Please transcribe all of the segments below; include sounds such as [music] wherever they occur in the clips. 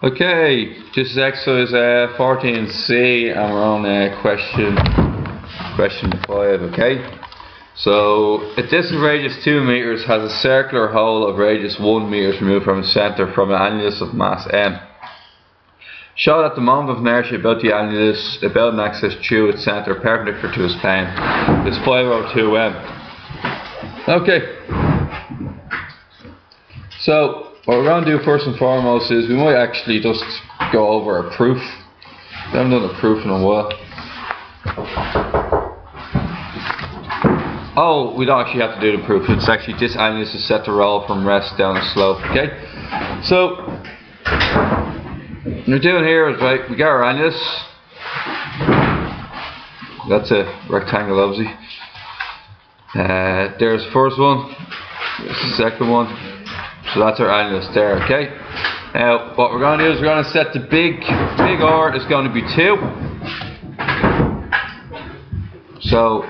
Okay, this is exercise uh, 14c and we're on uh, question question 5, okay? So, a of radius 2 meters has a circular hole of radius 1 meters removed from the center from an annulus of mass m. Show that the moment of inertia about the annulus about an axis through its center perpendicular to its plane is 5 over 2m. Okay. So, what we're going to do first and foremost is we might actually just go over a proof. We haven't done a proof in a while. Oh, we don't actually have to do the proof. It's actually this annulus to set the roll from rest down the slope. Okay? So, what we're doing here is, right, we got our annulus. That's a rectangle, obviously. Uh, there's the first one. The second one. So that's our annulus there, okay? Now, what we're going to do is we're going to set the big, big R is going to be 2. So.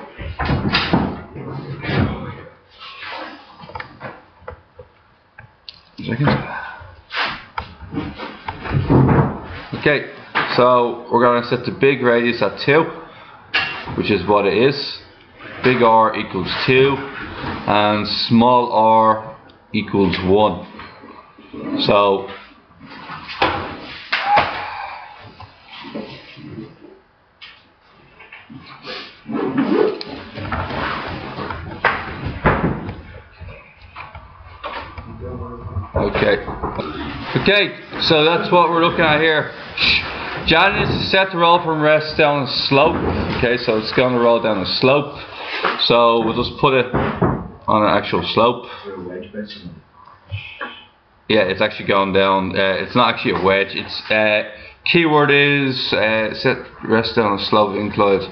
Okay, so we're going to set the big radius at 2, which is what it is. Big R equals 2, and small r equals 1. So, Okay. Okay, so that's what we're looking at here. Janet is set to roll from rest down the slope. Okay, so it's going to roll down the slope. So we'll just put it on an actual slope. Yeah, it's actually going down. Uh, it's not actually a wedge. It's uh, keyword is uh, set rest down the slope inclined.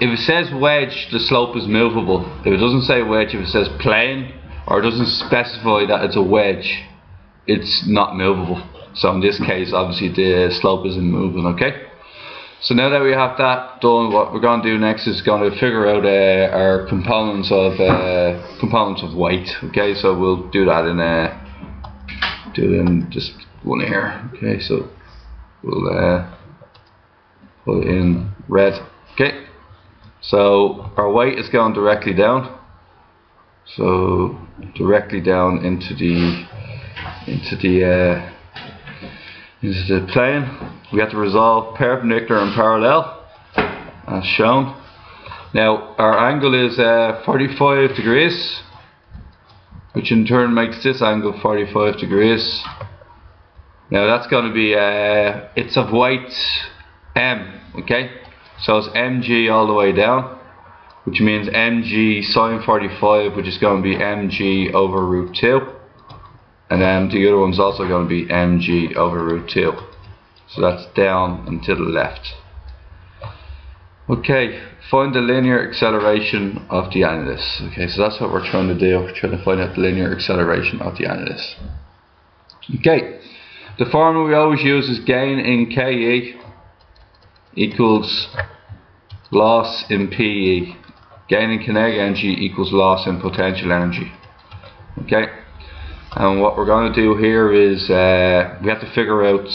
If it says wedge, the slope is movable. If it doesn't say wedge, if it says plane or it doesn't specify that it's a wedge, it's not movable. So in this case, obviously the slope isn't moving. Okay. So now that we have that done, what we're going to do next is going to figure out uh, our components of uh, components of weight. Okay, so we'll do that in uh, do it in just one here. Okay, so we'll uh, put in red. Okay, so our weight is going directly down. So directly down into the into the uh, into the plane. We have to resolve perpendicular and parallel as shown. Now our angle is uh, 45 degrees which in turn makes this angle 45 degrees. Now that's going to be uh, it's of weight m okay so it's mg all the way down which means mg sine 45 which is going to be mg over root 2 and then the other one's also going to be mg over root 2 so that's down and to the left. Okay, find the linear acceleration of the annulus. Okay, so that's what we're trying to do. We're trying to find out the linear acceleration of the annulus. Okay, the formula we always use is gain in KE equals loss in PE. Gain in kinetic energy equals loss in potential energy. Okay, and what we're going to do here is uh, we have to figure out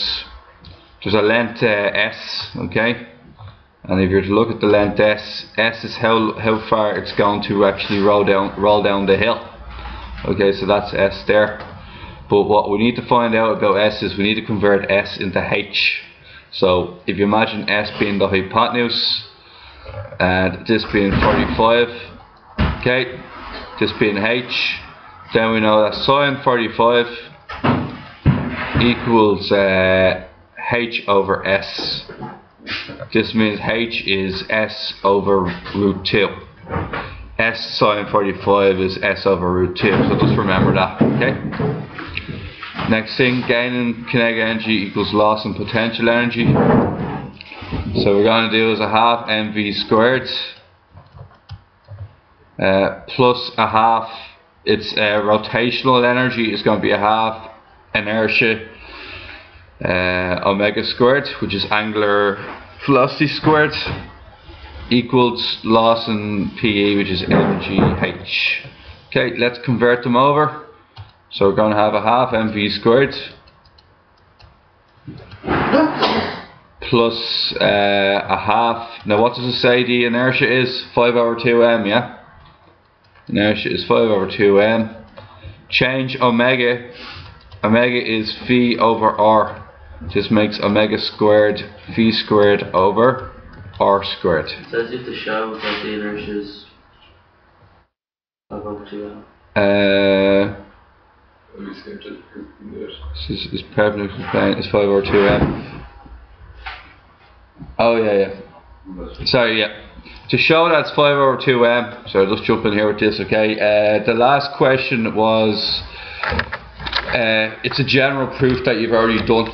there's a length uh, S, okay? And if you're to look at the length S, S is how how far it's going to actually roll down roll down the hill. Okay, so that's S there. But what we need to find out about S is we need to convert S into H. So if you imagine S being the hypotenuse and this being 45, okay, this being H, then we know that sine 45 equals uh, h over s. This means h is s over root 2. s sine 45 is s over root 2, so just remember that, okay? Next thing, gain in kinetic energy equals loss in potential energy. So we're going to do is a half mv squared uh, plus a half, its uh, rotational energy is going to be a half inertia uh, omega squared, which is angular velocity squared, equals loss in PE, which is mgh. Okay, let's convert them over. So we're going to have a half mv squared plus uh, a half. Now, what does it say the inertia is? 5 over 2m, yeah? Inertia is 5 over 2m. Change omega. Omega is phi over r. This makes omega squared phi squared over r squared. It says you have to show that the inertia is 5 over 2m. Uh, Let me it. this is, plane is 5 over 2m. Oh, yeah, yeah. Sorry, yeah. To show that's 5 over 2m, so I'll just jump in here with this, okay? Uh, the last question was, uh, it's a general proof that you've already done,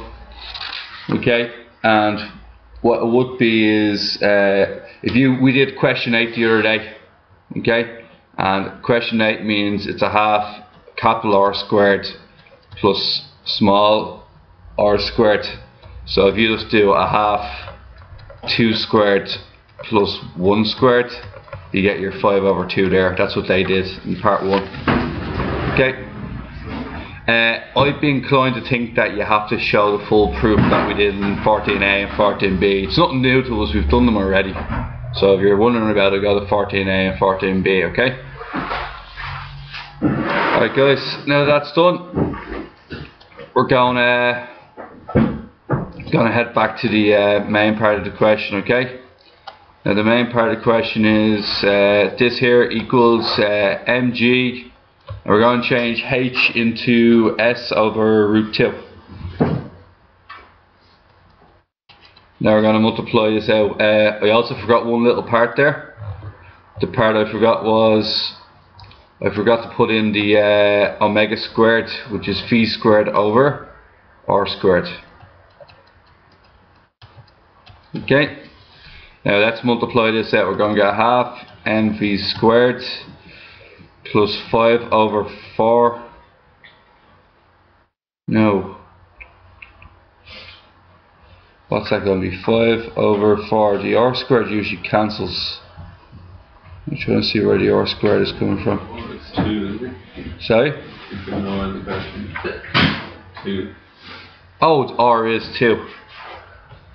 okay? And what it would be is, uh, if you, we did question 8 the other day, okay? And question 8 means it's a half capital R squared plus small r squared. So if you just do a half 2 squared plus 1 squared, you get your 5 over 2 there. That's what they did in part 1. Okay. Uh, I'd be inclined to think that you have to show the full proof that we did in 14a and 14b. It's nothing new to us, we've done them already. So if you're wondering about it, go to 14a and 14b, okay? Alright guys, now that's done, we're going to gonna head back to the uh, main part of the question, okay? Now the main part of the question is uh, this here equals uh, mg, and we're going to change h into s over root 2. Now we're going to multiply this out. Uh, I also forgot one little part there. The part I forgot was I forgot to put in the uh, omega squared, which is phi squared over r squared. Okay. Now let's multiply this out. We're going to get half mv squared plus 5 over 4. No. What's that going to be? 5 over 4. The r squared usually cancels. I'm trying to see where the r squared is coming from. It's two, isn't it? Sorry? If you know the question. Two. Oh, r is 2.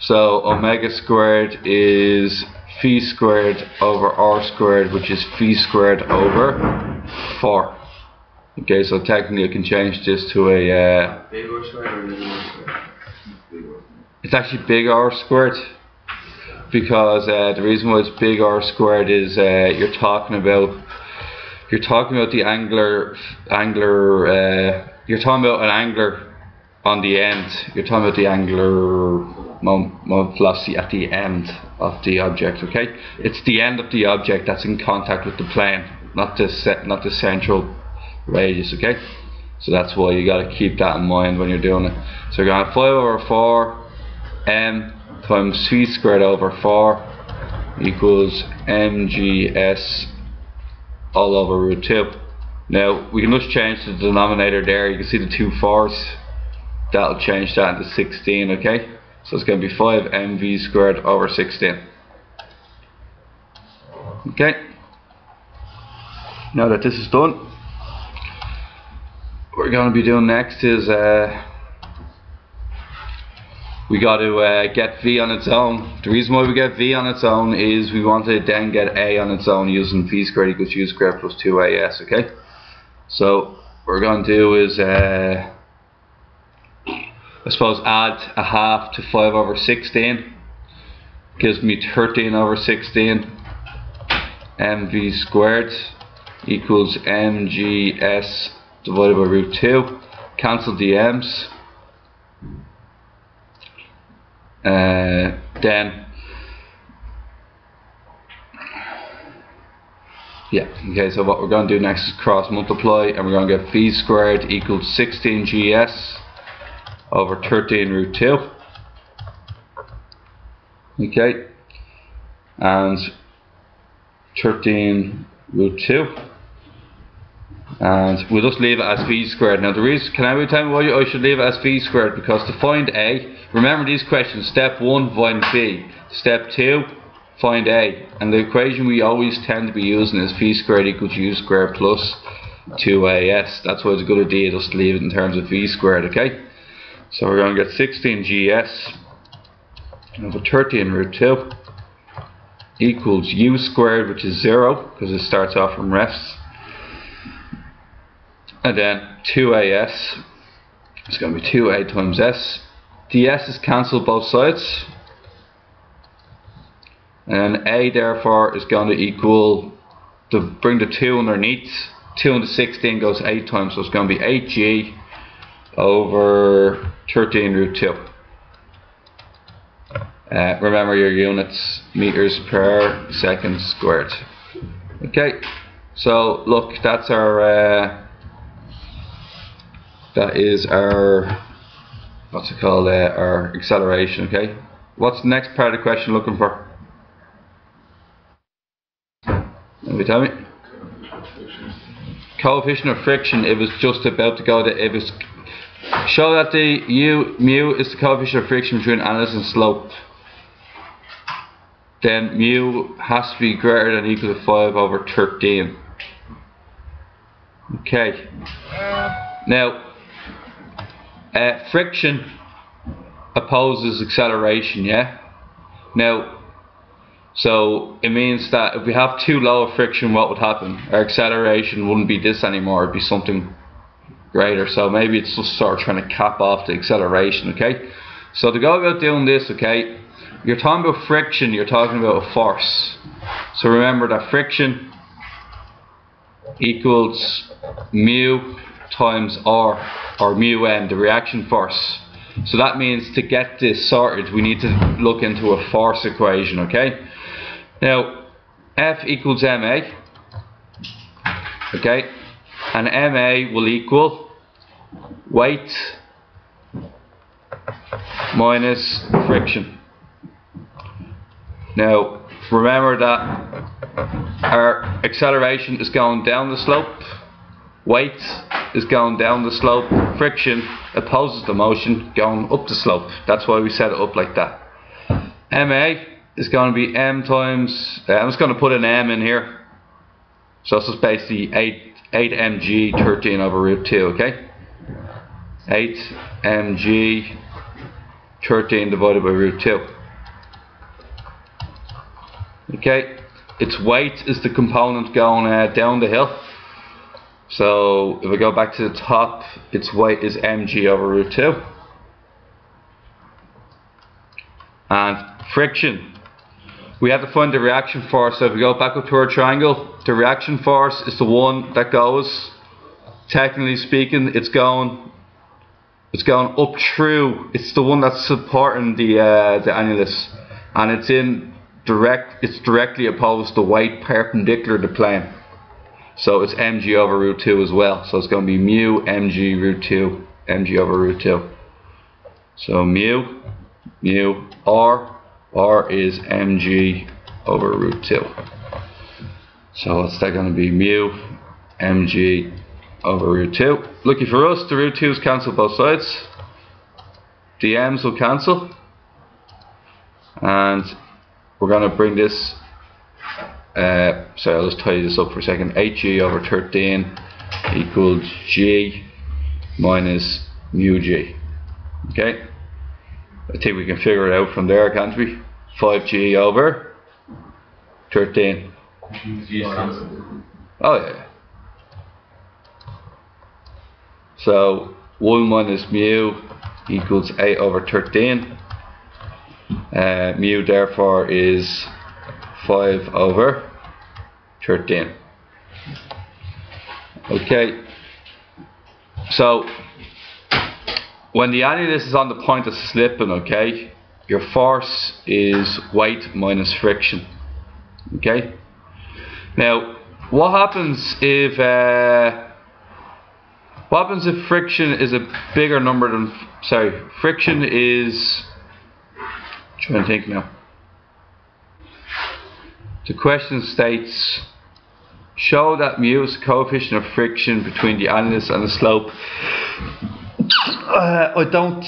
So omega squared is phi squared over r squared, which is phi squared over 4. Okay, so technically I can change this to a, uh, Big or squared or little or squared? it's actually big r squared. Because uh, the reason why it's big r squared is uh, you're talking about you're talking about the angular angular uh, you're talking about an angular on the end. You're talking about the angular moment velocity at the end of the object. Okay, it's the end of the object that's in contact with the plane, not the set, not the central radius. Okay, so that's why you got to keep that in mind when you're doing it. So you're going to 5 over 4 m times c squared over 4 equals mgs all over root 2. Now we can just change the denominator there. You can see the two fours. That'll change that into 16. Okay, so it's going to be 5 mv squared over 16. Okay. Now that this is done, what we're going to be doing next is uh, we got to uh, get v on its own. The reason why we get v on its own is we want to then get a on its own using v squared equals u squared plus 2as. Okay. So what we're going to do is uh, I suppose add a half to 5 over 16 gives me 13 over 16 mv squared equals mgs divided by root 2 cancel the m's. Uh, then yeah okay so what we're going to do next is cross multiply and we're going to get v squared equals 16 gs over 13 root 2 okay. And 13 root 2 and we'll just leave it as v squared. Now the reason can I tell me why I should leave it as v squared? Because to find a remember these questions step 1 find b. Step 2 find a. And the equation we always tend to be using is v squared equals u squared plus 2as that's why it's a good idea just to leave it in terms of v squared okay So we're going to get 16 GS over 13 root 2 equals u squared, which is 0, because it starts off from refs. And then 2as, it's going to be 2a times s. The s is cancelled both sides. And a therefore is going to equal, to bring the 2 underneath, 2 into 16 goes 8 times, so it's going to be 8g over 13 root 2. Uh, remember your units, meters per second squared. Okay, so look, that's our, uh, that is our, what's it called, uh, our acceleration, okay? What's the next part of the question looking for? Can you tell me? Coefficient of friction, it was just about to go to, it was, show that the u, mu is the coefficient of friction between annulus and slope then mu has to be greater than equal to 5 over 13. Okay. Now, uh, friction opposes acceleration, yeah? Now, so it means that if we have too low of friction, what would happen? Our acceleration wouldn't be this anymore, it'd be something So maybe it's just sort of trying to cap off the acceleration, okay? So to go about doing this, okay, you're talking about friction, you're talking about a force. So remember that friction equals mu times R, or mu n, the reaction force. So that means to get this sorted, we need to look into a force equation, okay? Now, F equals ma, okay? And ma will equal weight minus friction. Now, remember that our acceleration is going down the slope, weight is going down the slope, friction opposes the motion going up the slope. That's why we set it up like that. MA is going to be M times, uh, I'm just going to put an M in here. So this is basically 8, 8 mg 13 over root 2, okay? 8 mg 13 divided by root 2. Okay, its weight is the component going uh, down the hill. So if we go back to the top, its weight is mg over root 2. And friction. We have to find the reaction force. So if we go back up to our triangle, the reaction force is the one that goes, technically speaking, it's going it's going up through, it's the one that's supporting the uh, the annulus. And it's in direct it's directly opposed to weight perpendicular to plane. So it's mg over root 2 as well. So it's going to be mu mg root 2 mg over root 2. So mu mu r r is mg over root 2. So it's going to be mu mg over root 2. Lucky for us, the root 2's cancel both sides. The m's will cancel. And we're going to bring this uh, sorry I'll just tidy this up for a second. 8g over 13 equals g minus mu g. Okay? I think we can figure it out from there can't we? 5g over 13 oh yeah so 1 minus mu equals 8 over 13 uh, mu therefore is 5 over 13. Okay, so when the annulus is on the point of slipping, okay, your force is weight minus friction. Okay, now what happens if uh, what happens if friction is a bigger number than sorry friction is trying to think now. The question states show that mu is the coefficient of friction between the annulus and the slope. Uh, I don't.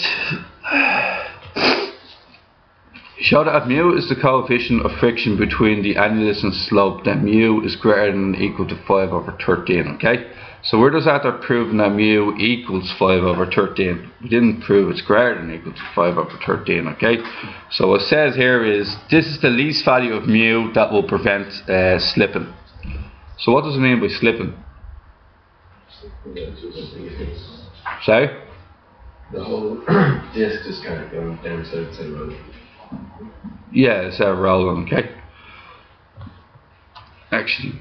Show that mu is the coefficient of friction between the annulus and slope, then mu is greater than or equal to 5 over 13, okay? So we're just after proving that mu equals 5 over 13. We didn't prove it's greater than equal to 5 over 13, okay? So what it says here is, this is the least value of mu that will prevent uh, slipping. So what does it mean by slipping? So? The whole [coughs] disc is kind of going down side to road. Yeah, it's uh, rolling, okay? Actually,